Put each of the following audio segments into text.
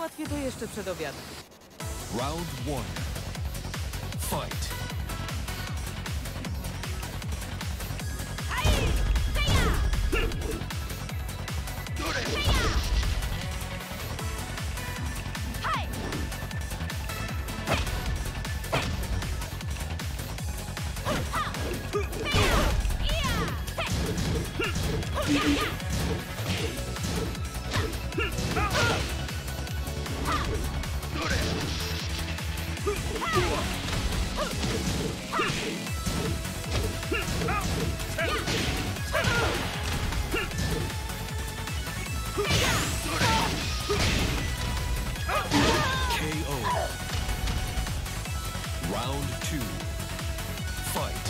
Załatwię to jeszcze przed obiadem. Round one. Fight. KO. Round two. Fight.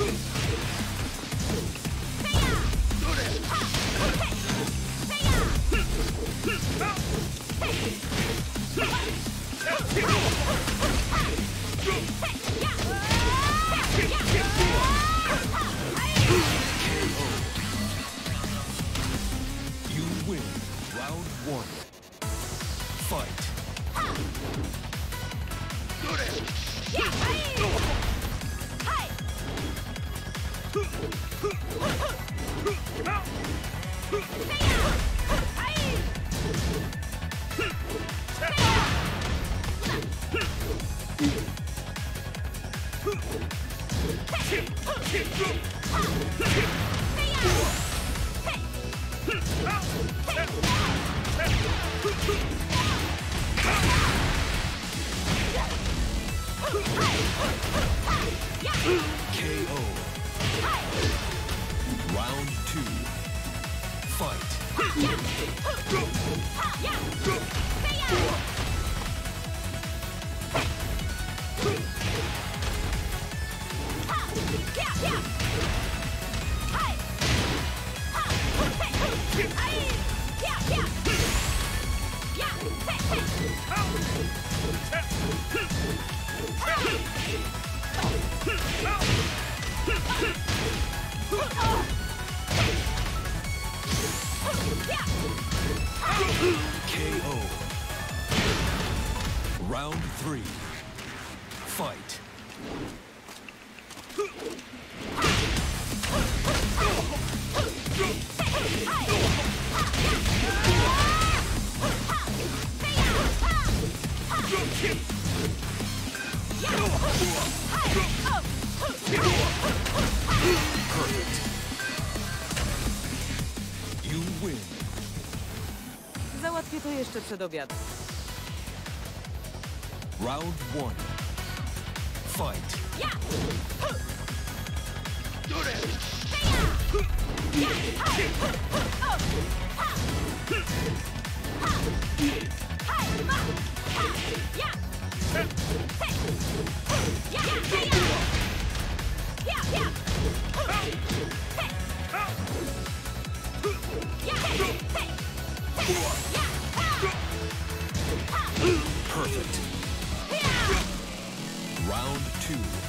You To jeszcze przed obiadem. Round one. Fight. Perfect. Two.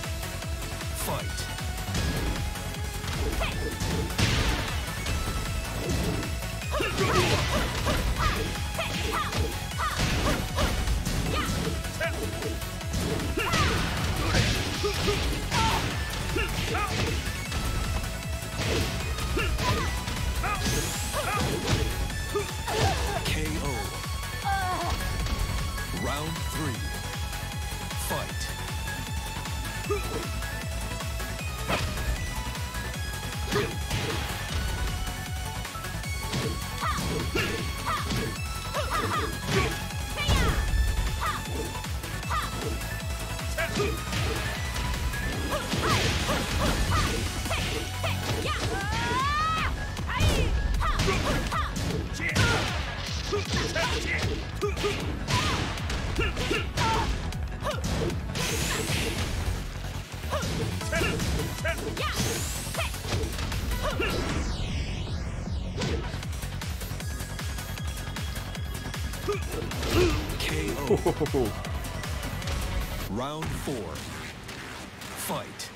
Round four. Fight.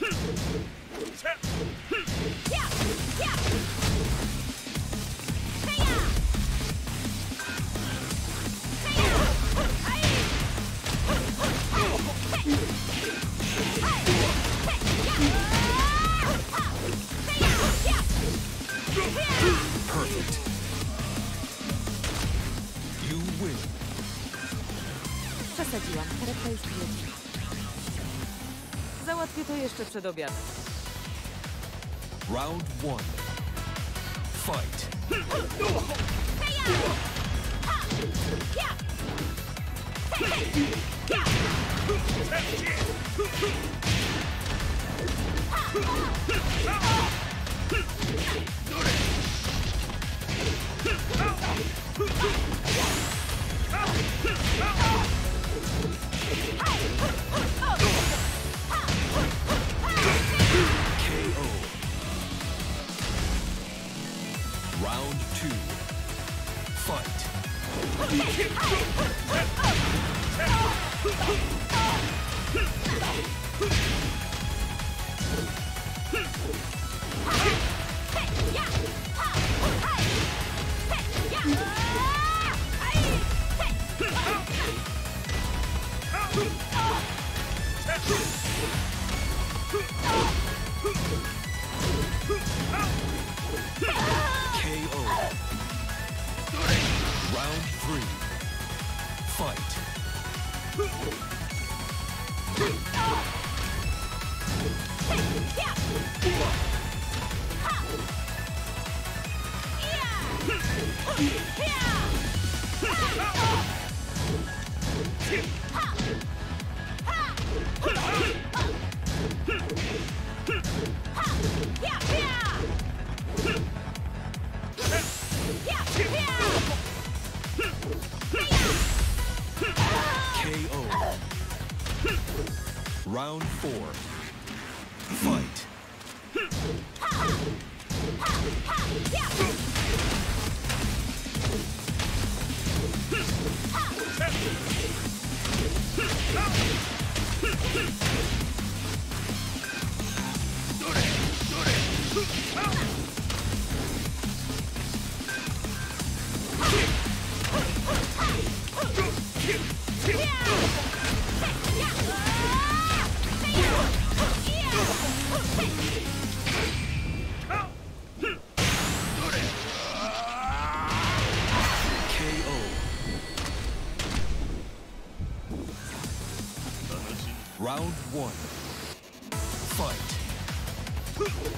Perfect. Hmm. Hmm. Hmm. Już jedzie. Załatwię to jeszcze przed obiadem. Round one. Fight. Round two. Fight. KO. Round four. Fight. KO. Fight.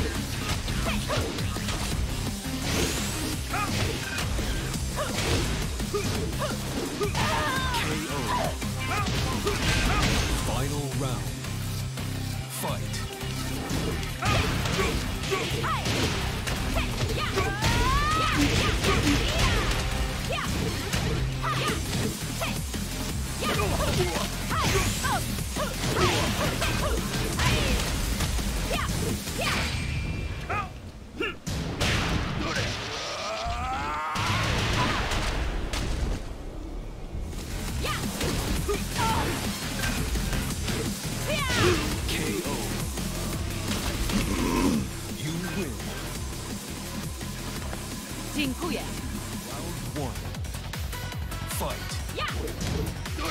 KO. Dziękuję. Round one. Fight. KO.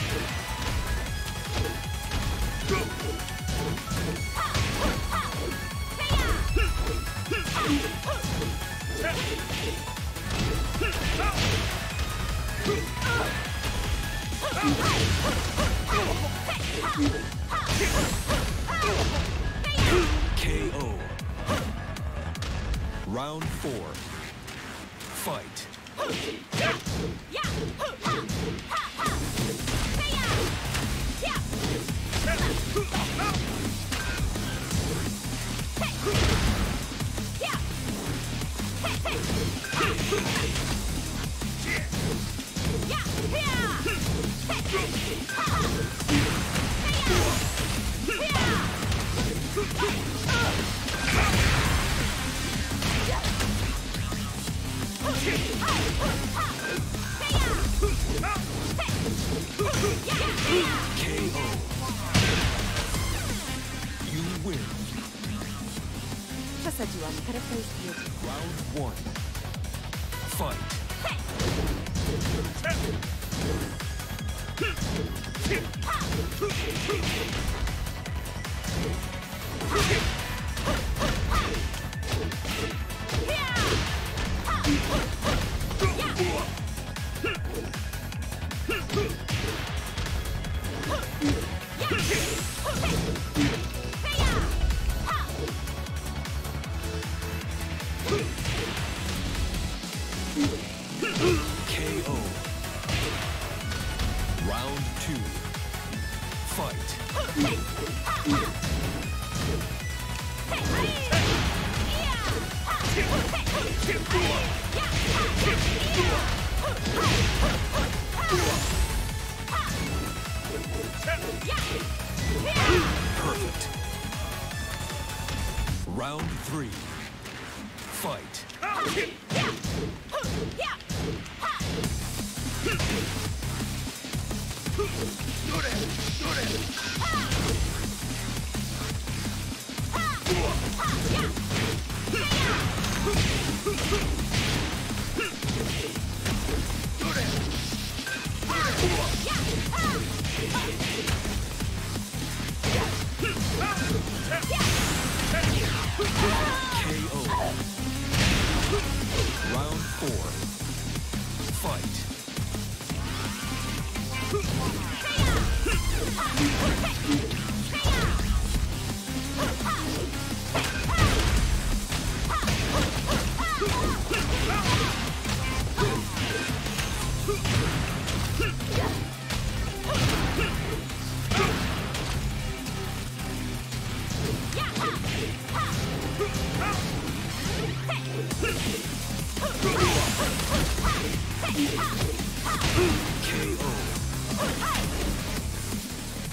KO.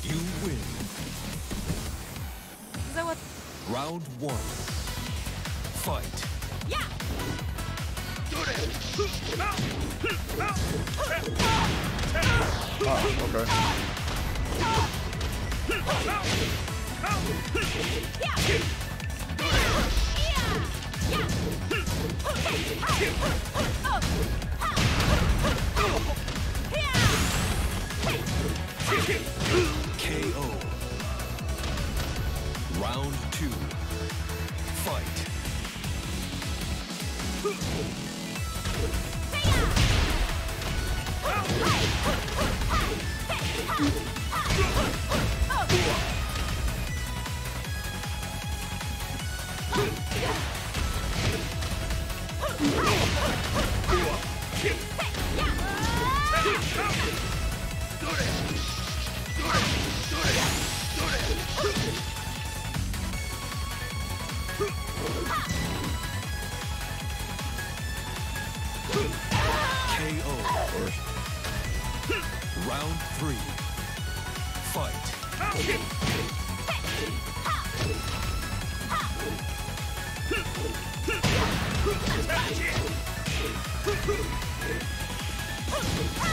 You win. Round one. Fight. Oh, okay. Fight.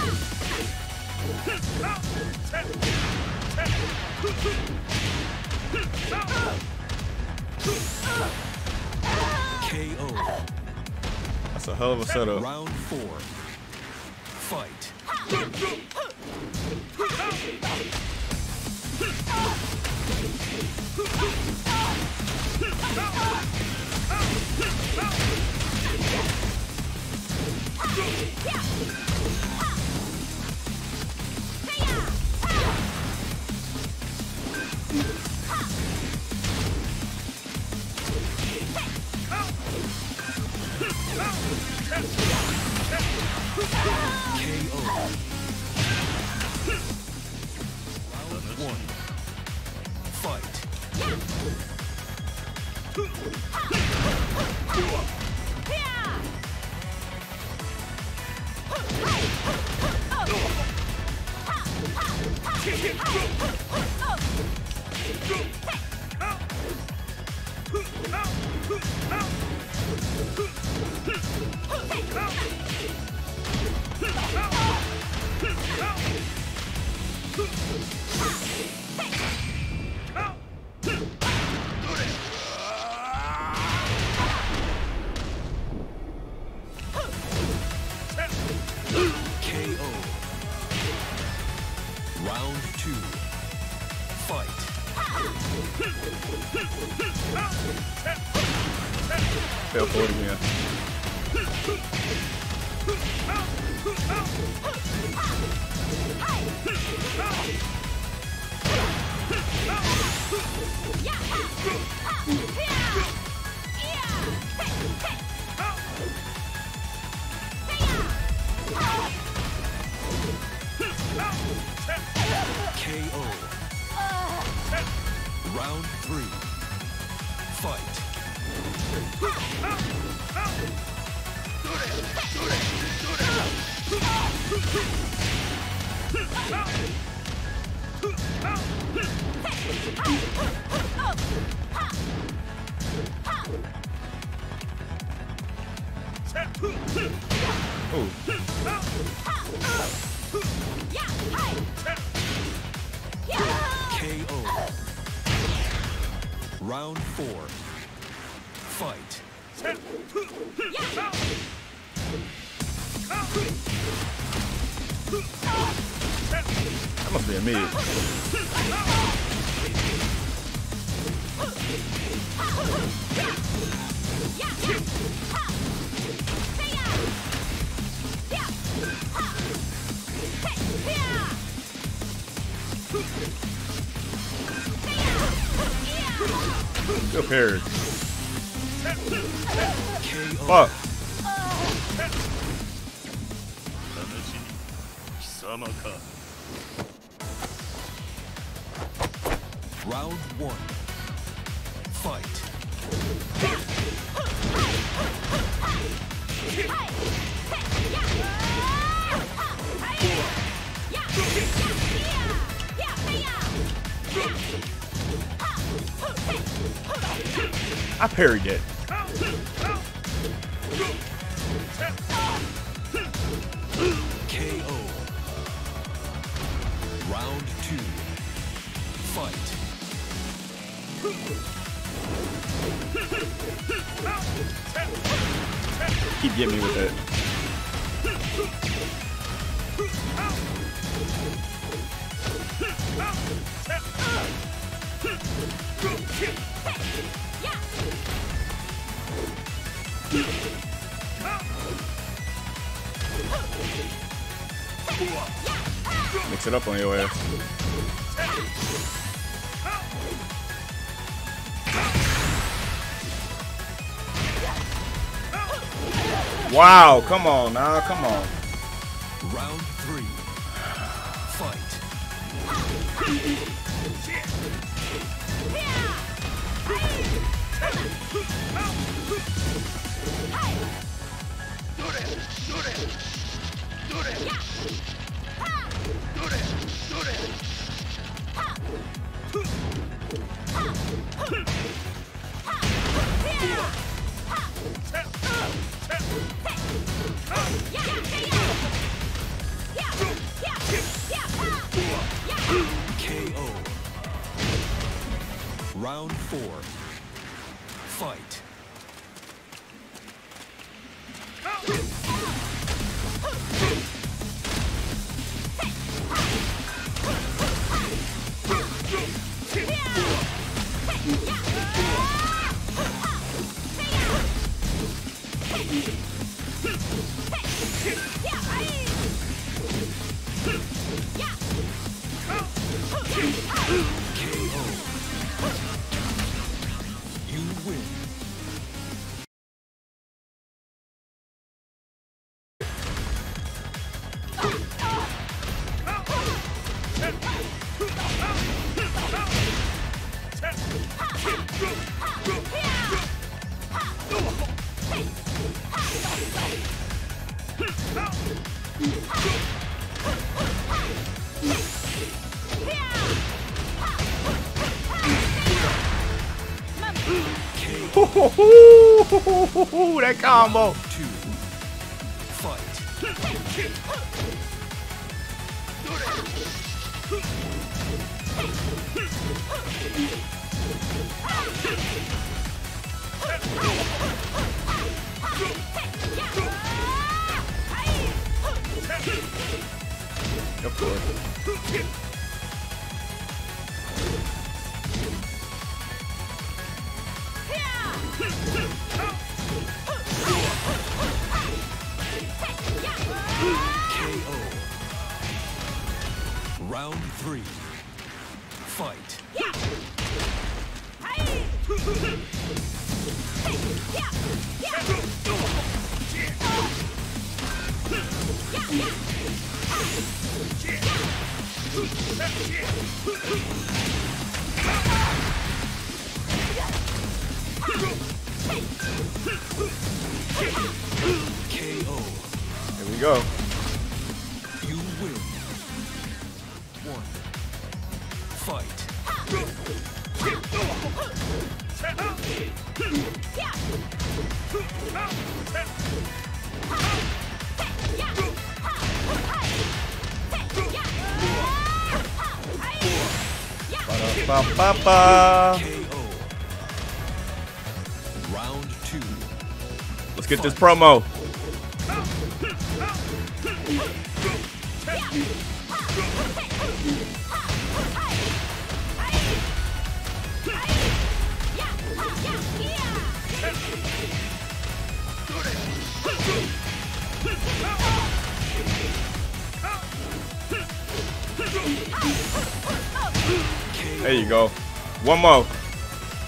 KO. That's a hell of a setup. Round four. Fight. KO. Fight. Round three. Fight. Round four. Fight. That must be a mid. Go parry. Fuck. Round one. Fight. I parried it. Mix it up on your ass. Wow, come on now, come on. Round three. Fight. Round four. Fight. That combo. Two. Fight. Of course. Round three. Fight. Here we go. Ba-ba-ba. Round two. Let's get this promo. There you go. One more.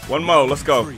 One more. Let's go.